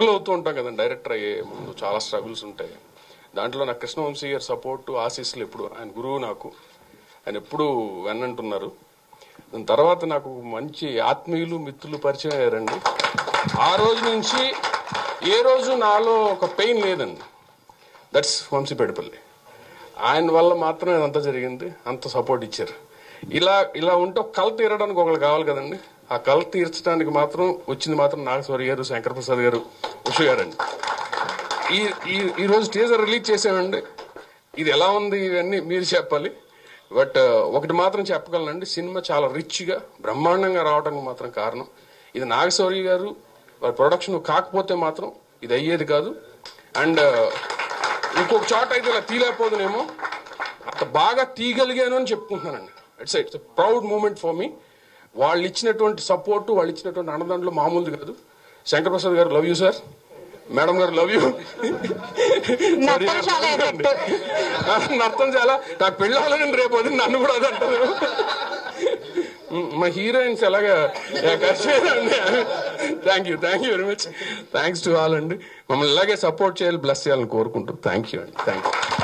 అవుతూ ఉంటాం కదండి. డైరెక్టర్ అయ్యే ముందు చాలా స్ట్రగుల్స్ ఉంటాయి. దాంట్లో నాకు కృష్ణవంశీ గారి సపోర్ట్ ఆశీస్సులు ఎప్పుడు ఆయన గురువు నాకు. ఆయన ఎప్పుడు వెన్నంటున్నారు. దాని తర్వాత నాకు మంచి ఆత్మీయులు మిత్రులు పరిచయం అయ్యారండి. ఆ రోజు నుంచి ఏ రోజు నాలో ఒక పెయిన్ లేదండి. దట్స్ వంశీపేటపల్లి ఆయన వల్ల మాత్రమే అదంతా జరిగింది. అంత సపోర్ట్ ఇచ్చారు. ఇలా ఇలా ఉంటే కళ తీరడానికి ఒకళ్ళు కావాలి కదండి. ఆ కళ తీర్చడానికి మాత్రం వచ్చింది మాత్రం నాగేశ్వరి గారు శంకర్ ప్రసాద్ గారు ఉషు గారండి. ఈ ఈ ఈరోజు టీజర్ రిలీజ్ చేసామండి ఇది ఎలా ఉంది ఇవన్నీ మీరు చెప్పాలి. బట్ ఒకటి మాత్రం చెప్పగలనండి. సినిమా చాలా రిచ్గా బ్రహ్మాండంగా రావడానికి మాత్రం కారణం ఇది నాగశౌరి గారు. వారి ప్రొడక్షన్ కాకపోతే మాత్రం ఇది అయ్యేది కాదు. అండ్ ఇంకొక చోట అయితే ఇలా తీలేకపోదునేమో అంత బాగా తీయగలిగాను అని చెప్పుకుంటున్నానండి. It's it's proud moment for me వాళ్ళు ఇచ్చినటువంటి సపోర్ట్ వాళ్ళు ఇచ్చినటువంటి అన్నదండలు మామూలుది కాదు. శంకర్ ప్రసాద్ గారు లవ్ యూ సార్. మేడం గారు లవ్ యూ. నర్తం చాలా నాకు పెళ్ళి అవ్వాలని రేపు అది నన్ను కూడా అది అంటారు. మా హీరోయిన్స్ ఎలాగా thank you thank you very much thanks to all అండి. మమ్మల్ని ఇలాగే సపోర్ట్ చేయాలి బ్లెస్ చేయాలని కోరుకుంటూ. థ్యాంక్ యూ అండి. Thank you